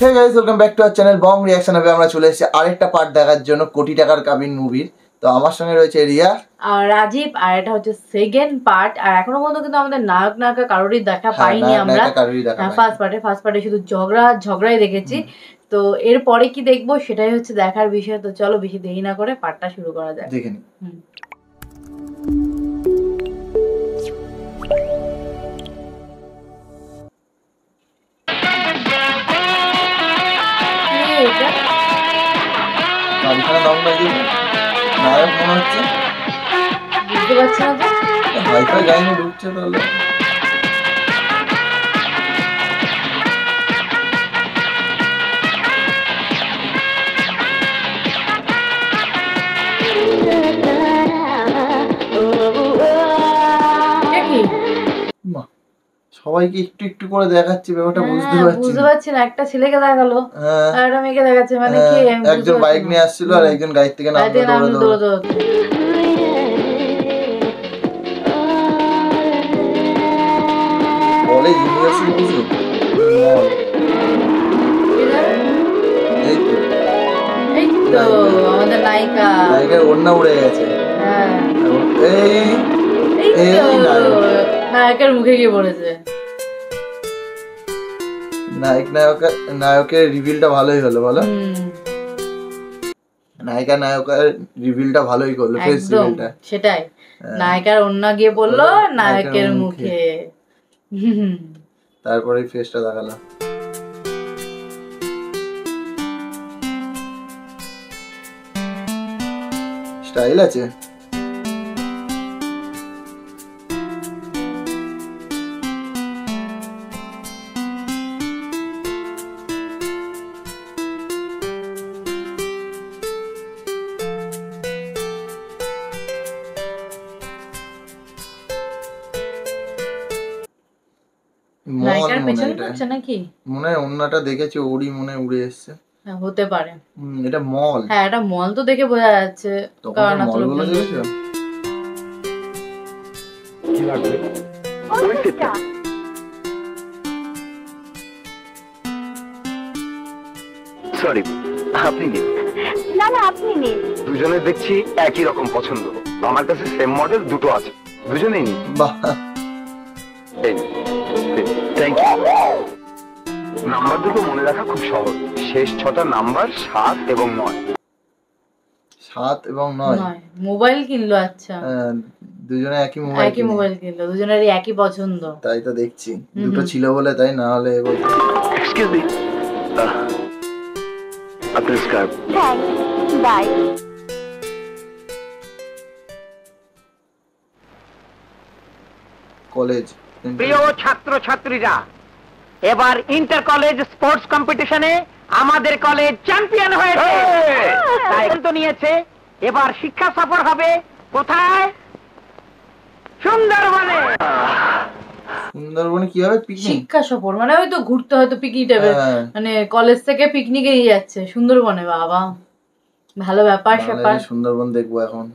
Hey guys welcome back to our channel Bong reaction হবে আমরা চলে এসেছি আরেকটা পার্ট দেখার জন্য কোটি টাকার কাবিন মুভির তো আমার সঙ্গে রয়েছে রিয়া। আর রাজীব আর এটা হচ্ছে সেকেন্ড পার্ট আর এখনও পর্যন্ত কিন্তু আমাদের নায়ক নায়িকা কারোরই দেখা হ্যাঁ, পাইনি আমরা। ফার্স্ট পার্টে ফার্স্ট পার্টে শুধু ঝগড়া ঝগড়াই দেখেছি। তো এরপরে কি দেখব সেটাই হচ্ছে দেখার বিষয়। তো চলো বেশি দেরি না করে পার্টটা শুরু করা যাক। দেখে নি। নায়ক মনে হচ্ছে। বুঝতে পারছি না তো? হাইফাই গাইনি ঢুকছে তাহলে। সবাইকে একটু একটু করে দেখাচ্ছি ব্যাপারটা বুঝতে হ্যাঁ, পারছি বুঝতে পারছি না একটা ছেলেকে দেখাল হ্যাঁ, আর একটা মেয়েকে দেখাচ্ছে মানে কি হ্যাঁ, বুঝতে একজন বাইক নিয়ে আসছিল আর একজন গাড়ি থেকে নামলো দৌড়ে। ইউনিভার্সিটি আমাদের নায়িকা। নায়িকার ওড়না উড়ে গেছে। হ্যাঁ। এই এই এই নায়ক। নায়কের মুখে গিয়ে পড়েছে। নায়ক নায়কের নায়কের রিভিলটা ভালোই হলো বলো। নায়িকা নায়কের রিভিলটা ভালোই করল ফেস রিভিলটা সেটাই। হ্যাঁ। নায়িকার অন্য গিয়ে বলল নায়কের মুখে। তারপরে ফেসটা দেখাল। স্টাইল আছে? নায়িকার মনে পেছনে হয় হচ্ছে নাকি? মনে হয় অন্যটা দেখেছি ওড়ি মনে উড়ে এসছে। হ্যাঁ, হতে পারে। এটা মল। হ্যাঁ এটা মল তো দেখে বোঝা যাচ্ছে। কারণ লোকজন দেখেছ সরি আপনি নিন না না আপনি নিন দুজনে দেখছি একই রকম পছন্দ। আমার কাছে সেম মডেল দুটো আছে। দুজনেই নিন বাহ। ইউ নাম্বার দুটো মনে রাখা খুব সহজ। শেষ ছটা নাম্বার সাত এবং নয়। সাত এবং নয়? মোবাইল কিনলো আচ্ছা। দুজনে একই মোবাইল একই মোবাইল কিনলো দুজনেরই একই পছন্দ। তাই তো দেখছি। দুটো ছিল বলে তাই না হলে এক্সকিউজ মি আপনার স্কার্ফ বাই কলেজ। প্রিয় ছাত্র ছাত্রীরা এবার ইন্টার কলেজ স্পোর্টস কম্পিটিশনে আমাদের কলেজ চ্যাম্পিয়ন হয়েছে। নিয়েছে। এবার শিক্ষা সফর হবে কোথায়? সুন্দরবনে। সুন্দরবনে কি হবে? পিকনিক শিক্ষা সফর মানে ওই তো ঘুরতে হয়তো পিকনিক টাইপের। হ্যাঁ। মানে কলেজ থেকে পিকনিকে নিয়ে যাচ্ছে। সুন্দরবনে বাবা। ভালো ব্যাপার স্যাপার সুন্দরবন দেখব এখন।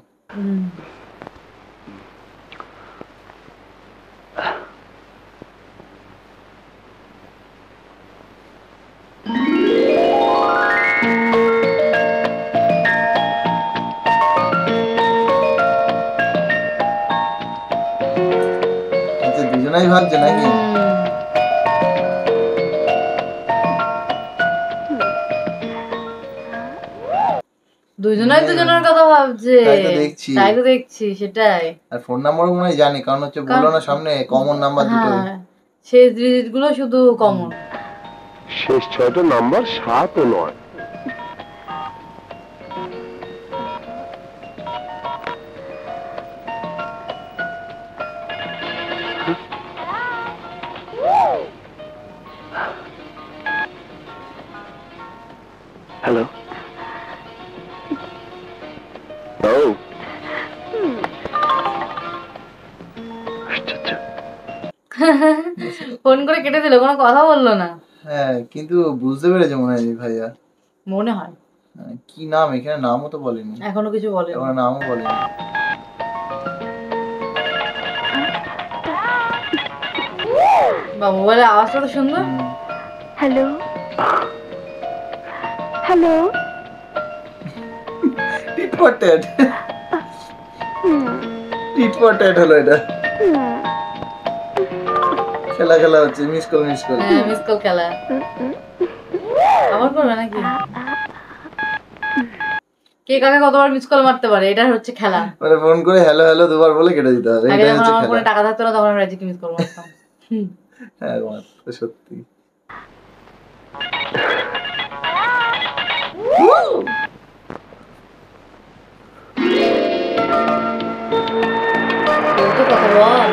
দুজনাই ভাবছে নাকি। দুজনের কথা ভাবছে। দেখছি। তাই তো দেখছি সেটাই। আর ফোন নাম্বারও মনে হয় জানি কারণ হচ্ছে বলল না সামনে কমন নাম্বার দুটো শেষ ডিজিটগুলো শুধু কমন শেষ ছয়টা নাম্বার সাত ও নয়। ফোন করে কেটে দিল কোনো কথা বলল না। হ্যাঁ কিন্তু বুঝতে পেরেছে মনে হয় ভাইয়া। মনে হয়। হ্যাঁ, কি নাম? এখানে নামও তো বলেনি। এখনও কিছু বলে এখানে নামও বলেনি। বা মোবাইলের আওয়াজটা তো সুন্দর। Hello. Hello. Tit for tat tit for tat হলো এটা। খেলা খেলা হচ্ছে মিস কল মিস কল হ্যাঁ মিস কল খেলা। আবার করবে নাকি? কে কাকে কতবার মিস কল মারতে পারে এটা হচ্ছে খেলা। মানে ফোন করে হ্যালো হ্যালো দুবার বলে কেটে দিতে হবে যখন হচ্ছে আমার টাকা থাকতো না তখন আমি রাজিকে মিস কল মারতাম। হ্যাঁ সত্যি। কথা বল।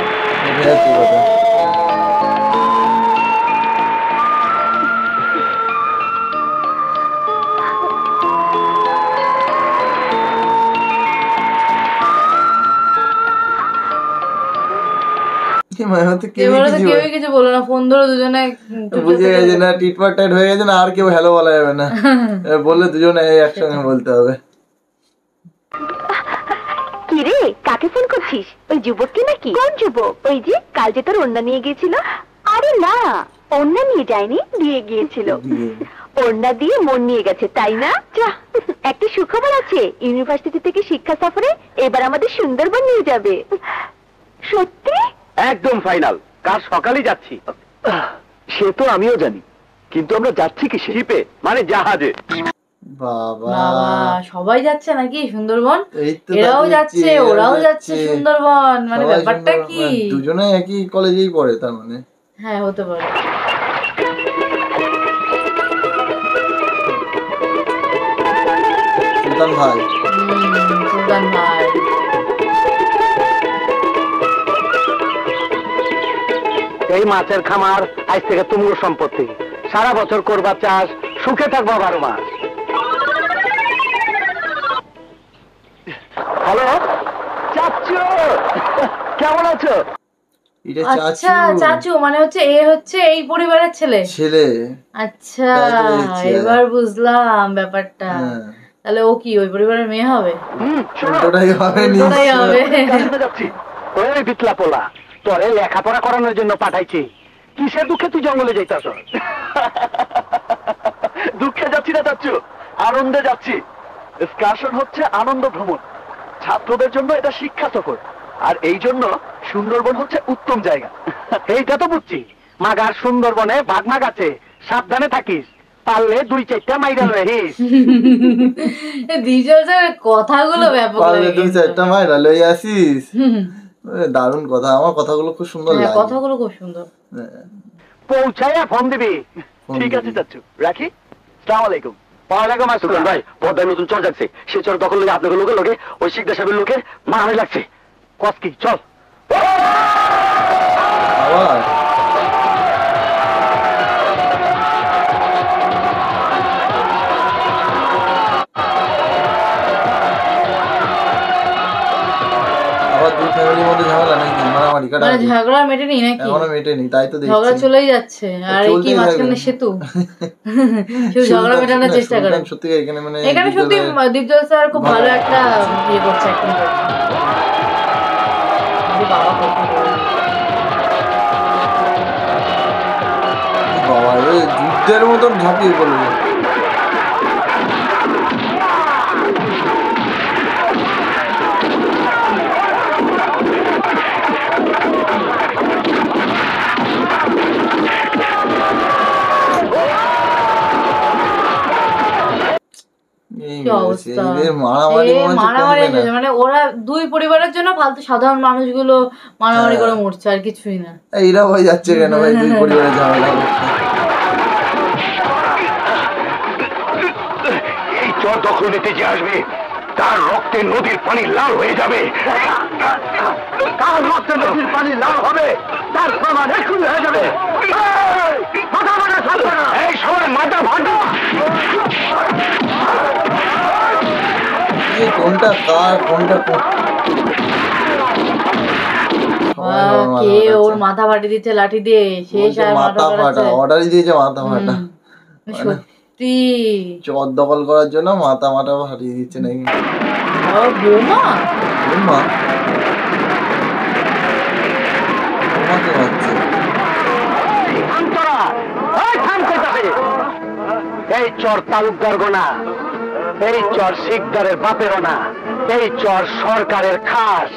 কেউ কিছু কেউই না ফোন ধরে দুজনে বুঝে গেছে না টিট ফর হয়ে গেছে না আর কেউ হ্যালো বলা যাবে না। বললে দুজনে একসঙ্গে বলতে হবে। কি রে কাকে ফোন করছিস? ওই যুবককে নাকি? কোন যুবক? ওই যে কাল যে তোর ওন্না নিয়ে গিয়েছিল? আরে না ওন্না নিয়ে যায়নি দিয়ে গিয়েছিল। ওন্না দিয়ে মন নিয়ে গেছে তাই না? যা। একটা সুখবর আছে ইউনিভার্সিটি থেকে শিক্ষা সফরে এবার আমাদের সুন্দরবন নিয়ে যাবে। সত্যি? একদম ফাইনাল। কাল সকালেই যাচ্ছি। সে তো আমিও জানি কিন্তু আমরা যাচ্ছি কি শিপে মানে জাহাজে। বাবা। সবাই যাচ্ছে নাকি সুন্দরবন? এরাও যাচ্ছে ওরাও যাচ্ছে? সুন্দরবন। মানে ব্যাপারটা কি? মানে দুজনে একই কলেজেই পড়ে তার মানে। হ্যাঁ হতে পারে। সুলতান ভাই। সুলতান ভাই। এই মাছের খামার আজ থেকে তুমুর সম্পত্তি। সারা বছর করবা চাষ সুখে থাকব বারো মাস হ্যালো? চাচ্ছু কেমন আছো? আচ্ছা চাচু। চাচু মানে হচ্ছে এ হচ্ছে এই পরিবারের ছেলে? ছেলে। আচ্ছা। এবার বুঝলাম ব্যাপারটা। হ্যাঁ। তাহলে ও কি ওই পরিবারের মেয়ে হবে? হবে হবে। যাচ্ছি ওই বিটলা পোলা। তোরে লেখাপড়া করানোর জন্য পাঠাইছি। কিসের দুঃখে তুই জঙ্গলে যাইতাছ? দুঃখে যাচ্ছি না চাচ্ছু আনন্দে যাচ্ছি। এক্সকারশন হচ্ছে আনন্দ ভ্রমণ। ছাত্রদের জন্য এটা শিক্ষা সফর। আর এই জন্য সুন্দরবন হচ্ছে উত্তম জায়গা। এইটা তো বুঝছি। মাগার সুন্দরবনে বাঘমাগ আছে। সাবধানে থাকিস। পারলে দুই চারটা মাইরা রহিস দ্বিজল কথাগুলো ব্যাপক পারলে লাগে চারটা মাইরা লই আসিস দারুণ কথা। আমার কথাগুলো খুব সুন্দর হ্যাঁ লাগে। কথাগুলো খুব সুন্দর। পৌঁছাইয়া ফোন দিবি। ঠিক আছে চাচ্ছু রাখি? সালাম আলাইকুম। ওয়ালাইকুম আসসালাম ভাই পদ্মায় নতুন চর যাচ্ছে। সে চর দখল লেগে আপনাদের লোকে লোকে ওই শিকদার সাহেবের লোকে মারামারি লাগছে। কস কি? চল। মানে ঝগড়া মেটেনি নাকি? এখনও মেটেনি তাই তো ঝগড়া চলেই যাচ্ছে আর কি মাঝখানে সেতু? শুধু ঝগড়া মেটানোর চেষ্টা করে। সত্যি এখানে মানে এখানে সত্যি দীপজল স্যার খুব ভালো একটা ইয়ে করছে অ্যাক্টিং করছে বাবা বাবা যুদ্ধের মতন ঝাঁপিয়ে পড়ল। মারামারি মনে হচ্ছে মারামারি কমবে না। হচ্ছে, মানে ওরা দুই পরিবারের জন্য ফালতু সাধারণ মানুষগুলো মারামারি হ্যাঁ। করে মরছে আর কিছুই না। এই এরা যাচ্ছে কেন ভাই? দুই পরিবারের ঝামেলা এই চর দখল নিতে যে আসবে তার রক্তে নদীর পানি লাল হয়ে যাবে। তার রক্তে নদীর পানি লাল হবে তার প্রমাণ এক্ষুনি হয়ে যাবে। এই মাথা কোনটা কার কোনটা কে ওর মাথা ফাটি দিচ্ছে লাঠি দিয়ে? শেষ আর মাথা ফাটা অর্ডারই দিয়েছে মাথা ফাটা। সত্যি। চর দখল করার জন্য মাথা মাথা ফাটিয়ে দিচ্ছে নাকি? ও বোমা? মা তোমাকে এই এই চর তালুকদার গোনা। এই চর শিকদারের বাপেরও না এই চর সরকারের খাস।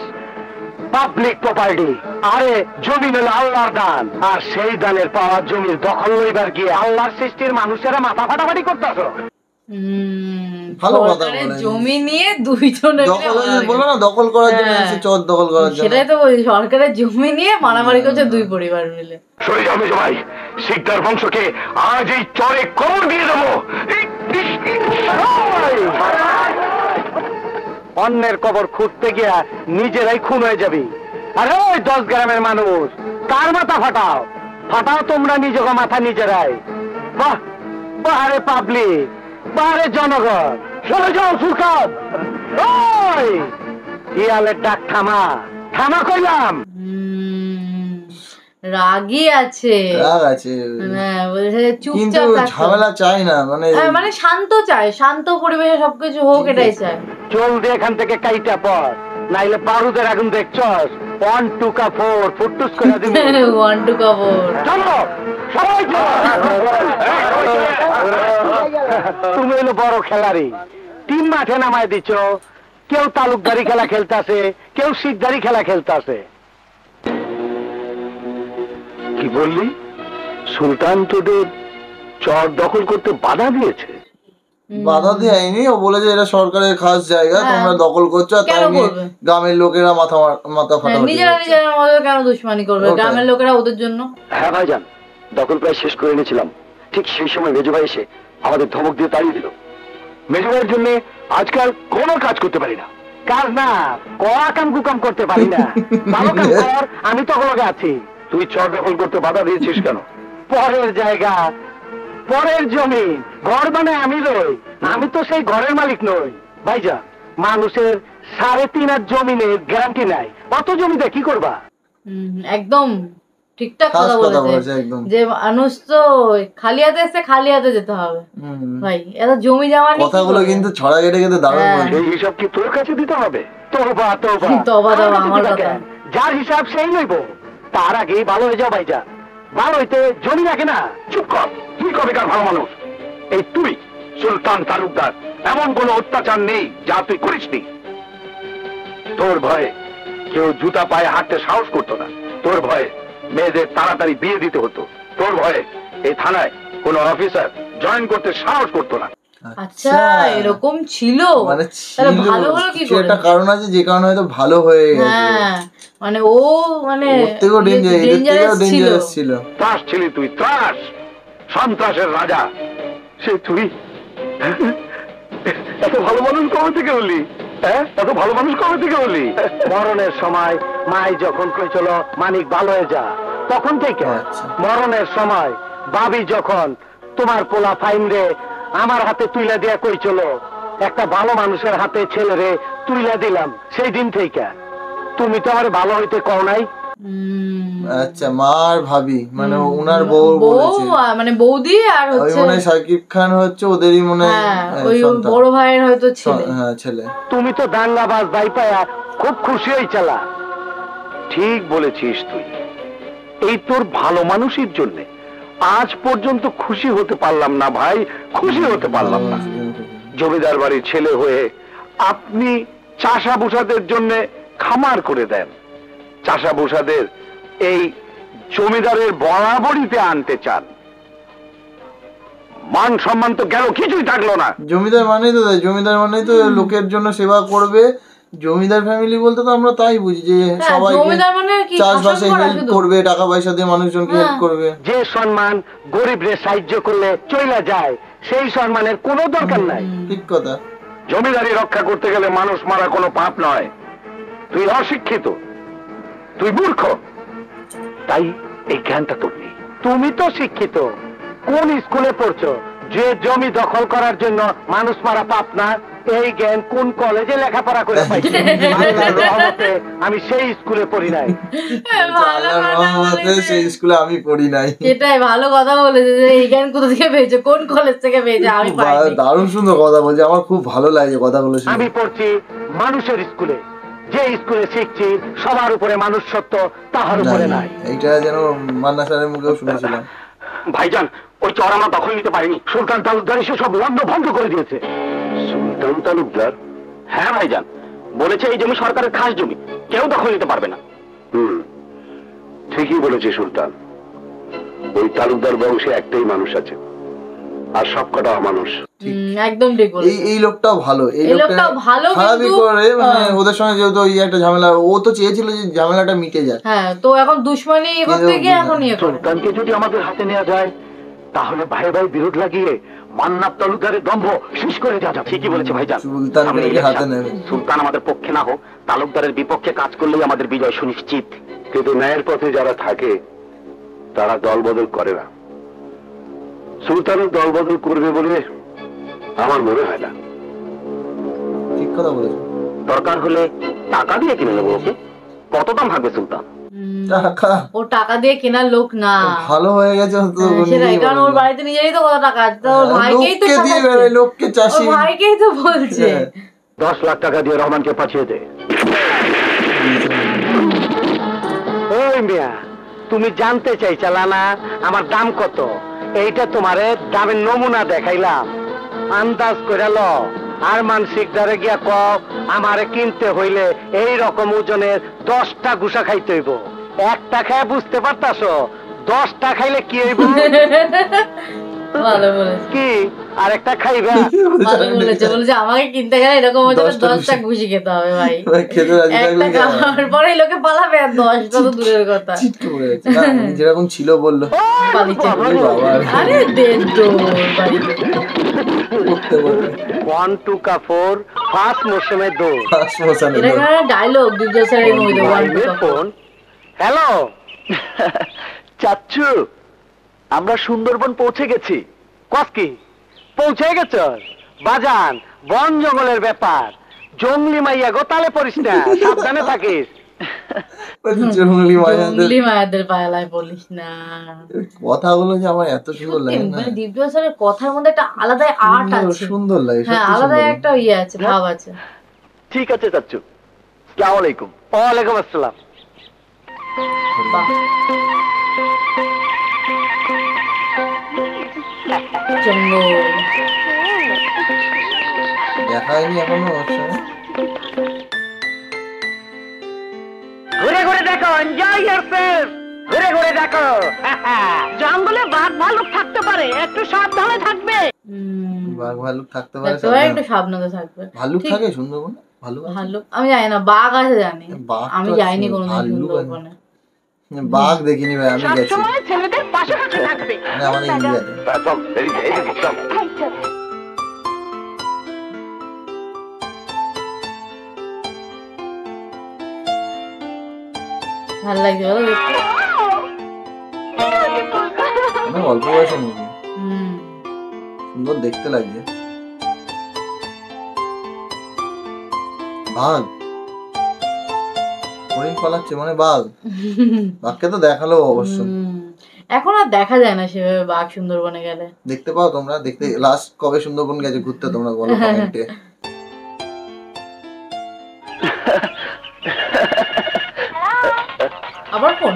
পাবলিক প্রপার্টি আরে জমি হলো আল্লাহর দান। আর সেই দানের পাওয়া জমির দখল লইবার গিয়ে আল্লাহর সৃষ্টির মানুষেরা মাথা ফাটাফাটি করতেছ। ভালো কথা সরকারের জমি নিয়ে দুইজনে মিলে মারামারি না দখল করার জন্য হ্যাঁ। চোর দখল করার জন্য। সেটাই তো বলছি সরকারের জমি নিয়ে মারামারি করছে দুই পরিবার মিলে। সরে শিকদার বংশকে আজ এই চরে কবর দিয়ে দেবো। অন্যের কবর খুঁজতে গিয়া নিজেরাই খুন হয়ে যাবি। আরে ওই দশ গ্রামের মানুষ কার মাথা ফাটাও? ফাটাও তোমরা নিজেকে মাথা নিজেরাই। বাহ বাহারে পাবলিক বাহারে জনগণ। সরে যাও ওই ইয়ালের ডাক থামা থামা কইলাম। হুম, রাগী আছে। রাগ আছে। হ্যাঁ বলছে চুপচাপ ঝামেলা চাই না মানে হ্যাঁ, মানে শান্ত চায় শান্ত পরিবেশে সবকিছু হোক এটাই চায়। চল দে এখান থেকে কাইটা পর। নাইলে বারুদের আগুন দেখছস। ওয়ান টু কা ফোর ফুটুস করে দিবি। ওয়ান টু কবর চলো সবাই তুমি হলো বড় খেলারি তিন মাঠে নামায় দিচ্ছ কেউ তালুকদারি খেলা খেলতাছে কেউ শিকদারি খেলা খেলতাছে। কি বললি সুলতান তোদের চর দখল করতে বাধা দিয়েছে? বাধা দেয়নি ও বলেছে এটা সরকারের খাস জায়গা হ্যাঁ। তোমরা দখল করছ আর তাই নিয়ে গ্রামের লোকেরা মাথা মাথা হ্যাঁ, ফাটাফাটি নিজেরা নিজেরা মধ্যে কেন দুশ্মনী করবে? গ্রামের লোকেরা ওদের জন্য। হ্যাঁ ভাইজান দখল প্রায় শেষ করে এনেছিলাম। ঠিক সেই সময় মেজু ভাই এসে আমাদের ধমক দিয়ে তাড়িয়ে দিল। মেজু ভাইয়ের জন্য আজকাল কোনো কাজ করতে পারি না। কাজ না কয়া কাম কুকাম করতে পারি না। ভালো কাম কর আমি তো হলগে আছি তুই চর দখল করতে বাধা দিয়েছিস কেন? পরের জায়গা পরের জমি ঘর মানে আমি রই আমি তো সেই ঘরের মালিক নই। ভাইজান মানুষের সাড়ে তিন হাত জমিনের গ্যারান্টি নাই। অত জমিতে কি করবা? একদম ঠিকঠাক কথা বলেছে। যে মানুষ তো খালি হাতে এসে খালি হাতে যেতে হবে। ভাই এত জমি জমা কথাগুলো কিন্তু ছড়া কেটে কেটে হ্যাঁ। সেই হিসাব কি তোর কাছে দিতে হবে? তোবা তোবা তোবা, তোবা, আমি আমার কথা। যার হিসাব সেই লইব তার আগে ভালো হয়ে যাও ভাইজা। ভালো হইতে জমি রাখে না। চুপ কর। তুই কবেকার ভালো মানুষ? এই তুই সুলতান তালুকদার এমন কোন অত্যাচার নেই যা তুই করিসনি। তোর ভয়ে কেউ জুতা পায়ে হাঁটতে সাহস করতো না। তোর ভয়ে মেয়েদের তাড়াতাড়ি বিয়ে দিতে হতো। তোর ভয়ে এই থানায় কোন অফিসার জয়েন করতে সাহস করতো না। আচ্ছা এরকম ছিল? মানে ভালো হলো কি একটা কারণ আছে যে কারণে হয়তো ভালো হয়ে গেছে হ্যাঁ মানে ও মানে থেকেও ডেঞ্জারাস ছিল। ত্রাস ছিলি তুই ত্রাস! সন্ত্রাসের রাজা। সে তুই। এত ভালো মানুষ কবে থেকে হলি? হ্যাঁ? এত ভালো মানুষ কবে থেকে হলি? মরণের সময় মাই যখন কইছিল মানিক ভালো হয়ে যা। তখন থেকে আচ্ছা। মরণের সময় বাবি যখন তোমার পোলা ফাইন রে আমার হাতে তুইলা দিয়া কইছিল একটা ভালো মানুষের হাতে ছেলে রে তুইলা দিলাম সেই দিন থেকে। তুমি তো আমার ভালো হইতে কও নাই। আচ্ছা মার ভাবি মানে ওনার বউ বলেছে। মানে বৌদি আর ওই হচ্ছে মনে হয় শাকিব খান হচ্ছে ওদেরই মনে হয় ওই ওই বড় ভাইয়ের হয়তো ছেলে। হ্যাঁ ছেলে। তুমি তো দাঙ্গাবাজ ভাই পায়া খুব খুশি চালা। ঠিক বলেছিস তুই। এই তোর ভালো মানুষের জন্য আজ পর্যন্ত খুশি হতে পারলাম না ভাই খুশি হতে পারলাম না। জমিদার বাড়ির ছেলে হয়ে আপনি চাষা বুসাদের জন্য খামার করে দেন। চাষা বুসাদের এই জমিদারের বরাবরিতে আনতে চান। মান সম্মান তো গেল কিছুই থাকল না। জমিদার মানেই তো জমিদার মানেই তো লোকের জন্য সেবা করবে। জমিদার ফ্যামিলি বলতে তো আমরা তাই বুঝি যে হ্যাঁ, জমিদার মানে কি চাষবাসে হেল্প করবে টাকা পয়সা দিয়ে মানুষজনকে হেল্প হ্যাঁ। করবে। যে সম্মান গরিবরে সাহায্য করলে চইলা যায় সেই সম্মানের কোনো দরকার নাই। ঠিক কথা। জমিদারি রক্ষা করতে গেলে মানুষ মারা কোনো পাপ নয়। তুই অশিক্ষিত তুই মূর্খ। তাই এই জ্ঞানটা তোর নেই। তুমি তো শিক্ষিত কোন স্কুলে পড়ছো? যে জমি দখল করার জন্য মানুষ মারা পাপ না এই জ্ঞান কোন কলেজে লেখাপড়া করে পাইছি? আমি সেই স্কুলে পড়ি নাই। ভালো কথা বলেছে। সেই স্কুলে আমি পড়ি নাই। সেটাই ভালো কথা বলেছে যে এই জ্ঞান কোথা থেকে পেয়েছে কোন কলেজ থেকে পেয়েছে আমি দারুণ সুন্দর কথা বলছে। আমার খুব ভালো লাগে কথাগুলো আমি পড়ছি মানুষের স্কুলে। যে স্কুলে শিখছি সবার উপরে মানুষ সত্য তাহার উপরে নাই এইটা যেন মান্না স্যারের মুখেও শুনেছিলাম। ভাইজান ওই চর আমরা দখল নিতে পারিনি। সুলতান তালুকদার এসে সব লন্ড বন্ধ করে দিয়েছে। সুলতান তালুকদার? হ্যাঁ ভাইজান বলেছে এই জমি সরকারের খাস জমি। কেউ দখল নিতে পারবে না। হুম ঠিকই বলেছে সুলতান। ওই তালুকদার বংশে একটাই মানুষ আছে। আর সব কটা অমানুষ। একদম ঠিক এই এই লোকটাও ভালো। এই এই লোকটাও ভালো খারাপই করে মানে হ্যাঁ। ওদের সঙ্গে যেহেতু ওই একটা ঝামেলা ও তো চেয়েছিল যে ঝামেলাটা মিটে যায় হ্যাঁ তো এখন দুশ্মনী ইয়ে করতে গিয়ে এখন ইয়ে সুলতানকে যদি আমাদের হাতে নেওয়া যায় তাহলে ভাই ভাই বিরোধ লাগিয়ে মান্নাত তালুকদারের দম্ভ শেষ করে দেওয়া যাবে। ঠিকই বলেছে ভাইজান। নেবে। সুলতান আমাদের পক্ষে না হোক তালুকদারের বিপক্ষে কাজ করলেই আমাদের বিজয় সুনিশ্চিত। কিন্তু ন্যায়ের পথে যারা থাকে তারা দল বদল করে না। সুলতানও দল বদল করবে বলে আমার মনে হয় না। ঠিক কথা বলেছ। দরকার হলে টাকা দিয়ে কিনে নেব ওকে। কত দাম ভাগবে সুলতান? টাকা। ও টাকা দিয়ে কেনার লোক না। ভালো হয়ে গেছে হ্যাঁ, সেটাই কারণ ওর বাড়িতে নিজেরই তো কত টাকা। আছে ওর হ্যাঁ, ভাইকেই তো দিয়ে বেড়ায়, লোককে ওর ভাইকেই তো বলছে। দশ লাখ টাকা দিয়ে রহমানকে পাঠিয়ে দে। ওই মিয়া তুমি জানতে চাইছালা না আমার দাম কত? এইটা তোমারে দামের নমুনা দেখাইলাম। আন্দাজ করে ল আর মানসিক দ্বারে গিয়া ক আমারে কিনতে হইলে এই রকম ওজনের দশটা গুসা খাইতে হইব। একটা খায় বুঝতে পারতাস দশটা খাইলে কি হইব? ভালো কি? আর একটা খাইবা বলেছে বলেছে আমাকে কিনতে গেলে এরকম দশটা দশটা ঘুষি খেতে হবে ভাই। ভাই খেতে রাজি থাকলে খাওয়ার পরে লোকে পালাবে আর দশটা তো দূরের কথা। যেরকম ছিল বলল। আরে দেন তো ওয়ান টু কা ফোর ফার্স্ট মৌসুমে দো। ফাঁস মশানো এটা ডায়লগ দুর্গা স্যারের মধ্যে ওয়ান টু ফোন হ্যালো চাচ্ছু আমরা সুন্দরবন পৌঁছে গেছি। কস কি পৌঁছে গেছ? বাজান বন জঙ্গলের ব্যাপার। জঙ্গলি মাইয়া গোতালে পড়িস না সাবধানে থাকিস। জঙ্গলি জঙ্গলি মায়াদের পায়লায় বলিস না। কথাগুলো যে আমার এত সুন্দর লাগে না। মানে দিব্যা স্যারের কথার মধ্যে একটা আলাদা আর্ট সুন্দর- আছে। সুন্দর লাগে হ্যাঁ আলাদা একটা ইয়ে আছে ভাব আছে। ঠিক আছে আলাইকুম। ওয়ালাইকুম আসসালাম। বাহ। জঙ্গল। দেখা হয়নি এখনও ঘুরে ঘুরে দেখো এনজয় ইয়ারসেলফ ঘুরে ঘুরে দেখো। জঙ্গলে বাঘ ভালুক থাকতে পারে একটু সাবধানে থাকবে। বাঘ ভালুক থাকতে পারে পারে একটু সাবধানে থাকবে। ভালুক থাকে সুন্দরবনে? ভালুক? আমি জানি না বাঘ আছে জানি। বাঘ আমি যাইনি কোনোদিন আছে। সুন্দরবনে। বাঘ দেখিনি ভাই আমি গেছি। ছেলেদের থাকবে আমাদের ইন্ডিয়াতে চল এই যে- এই যে চল। ভালো লাগছে বলো দেখতে। অনেক অল্প বয়সে মুভি সুন্দর দেখতে লাগছে বাঘ। হরিণ পালাচ্ছে মানে বাঘ। বাঘকে তো দেখাল অবশ্য। এখন আর দেখা যায় না সেভাবে বাঘ সুন্দরবনে গেলে। দেখতে পাও তোমরা? দেখতে লাস্ট কবে সুন্দরবন গেছে ঘুরতে তোমরা বলো কমেন্টে আবার কোন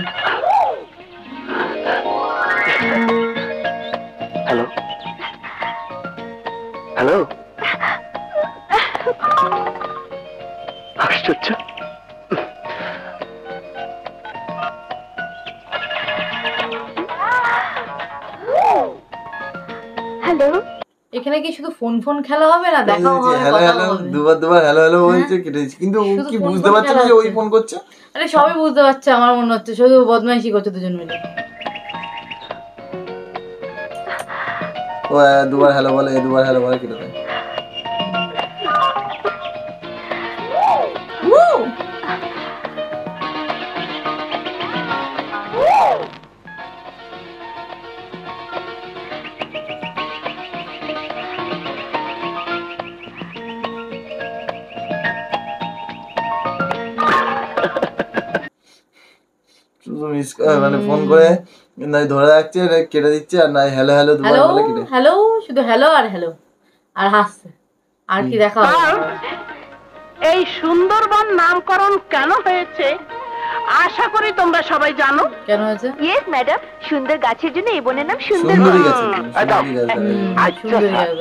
ফোন ফোন খেলা হবে না? দেখাও হবে হ্যালো হ্যালো দুবার দুবার হ্যালো হ্যালো বলছে কেটে কিন্তু ও কি বুঝতে পারছে না যে ওই ফোন করছে? আরে সবাই বুঝতে পারছে আমার মনে হচ্ছে। শুধু বদমাইশি করছে দুজন মিলে। ও দুবার হ্যালো বলে দুবার হ্যালো বলে কেটে দেয়। মিস মানে ফোন করে নাই ধরে রাখছে নাই কেটে দিচ্ছে আর নাই হ্যালো হ্যালো দুবার বলে কেটে হ্যালো শুধু হ্যালো আর হ্যালো আর হাসছে। আর কি দেখা এই সুন্দরবন নামকরণ কেন হয়েছে? আশা করি তোমরা সবাই জানো। কেন হয়েছে? ইয়েস ম্যাডাম সুন্দর গাছের জন্য এই বনের নাম সুন্দর সুন্দরী গাছ হুম। সুন্দরী গাছ হুম, আচ্ছা, যায়।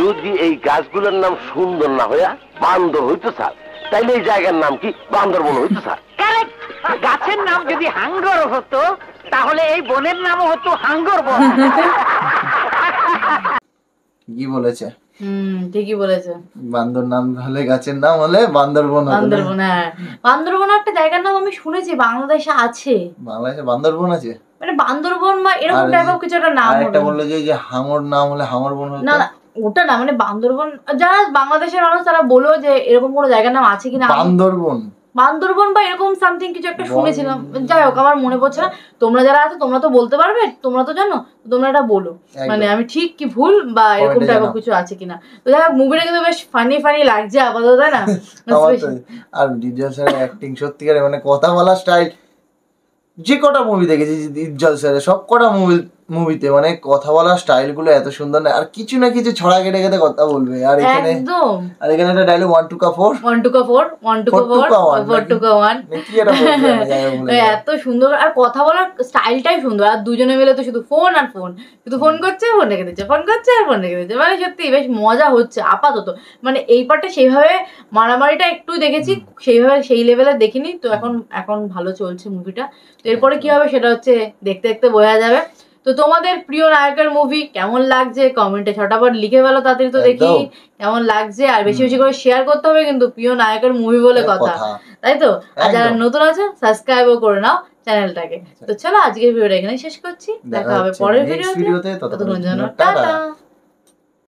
যদি এই গাছগুলোর নাম সুন্দর না হইয়া বান্দর হইতো স্যার তাইলে এই জায়গার নাম কি? বান্দরবন হইতো স্যার। গাছের নাম যদি হাঙ্গর হতো তাহলে এই বনের নামও হতো হাঙ্গর বন কি বলেছে? হুম ঠিকই বলেছে। বান্দর নাম হলে গাছের নাম হলে বান্দরবন হ্যাঁ। বান্দরবন একটা জায়গার নাম আমি শুনেছি বাংলাদেশে আছে। বাংলাদেশে বান্দরবন আছে? মানে বান্দরবন বা এরকম কিছু একটা নাম বলল যে হাঙর নাম হলে হাঙর বন না ওটা না মানে বান্দরবন যারা বাংলাদেশের মানুষ তারা বলো যে এরকম কোনো জায়গার নাম আছে কিনা। বান্দরবন? বান্দরবন বা এরকম সামথিং কিছু একটা শুনেছিলাম। যাই হোক আমার মনে পড়ছে না। তোমরা যারা আছো তোমরা তো বলতে পারবে তোমরা তো জানো তোমরা এটা বলো। মানে আমি ঠিক কি ভুল বা এরকম Comment টাইপ জানাও। কিছু আছে কিনা। তো যাই হোক মুভিটা কিন্তু বেশ ফানি ফানি লাগছে আপাতত তাই না? আর ডিজল স্যারের অ্যাক্টিং সত্যিকারে মানে কথা বলার স্টাইল যে কটা মুভি দেখেছি ডিজল স্যারের সব কটা মুভি মুভিতে মানে কথা বলার স্টাইলগুলো এত সুন্দর না আর কিছু না কিছু ছড়া কেটে কেটে কথা বলবে। আর এখানে একদম। আর এখানে একটা ডায়লগ ওয়ান টু কা ফোর ওয়ান টু কা ফোর ওয়ান টু কা ফোর ফোর টু কা ওয়ান। এত সুন্দর আর কথা বলার স্টাইলটাই সুন্দর। আর দুজনে মিলে তো শুধু ফোন আর ফোন শুধু ফোন করছে ফোন রেখে দিচ্ছে ফোন করছে আর ফোন রেখে দিচ্ছে। মানে সত্যি বেশ মজা হচ্ছে আপাতত। মানে এই পার্টটা সেইভাবে মারামারিটা একটু দেখেছি সেইভাবে সেই লেভেলে দেখিনি। তো এখন এখন ভালো চলছে মুভিটা তো এরপরে কি হবে সেটা হচ্ছে দেখতে দেখতে বোঝা যাবে। তো তোমাদের প্রিয় নায়কের মুভি কেমন লাগছে? কমেন্টে ছটাপট লিখে ফেলো তাদের তো দেখি। কেমন লাগছে? আর বেশি বেশি করে শেয়ার করতে হবে কিন্তু প্রিয় নায়কের মুভি বলে কথা। তাই তো? আর যারা নতুন আছে সাবস্ক্রাইবও করে নাও চ্যানেলটাকে তো চলো আজকের ভিডিওটা এখানে শেষ করছি। দেখা হবে পরের ভিডিওতে ততক্ষণ জন্য টাটা।